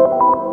you.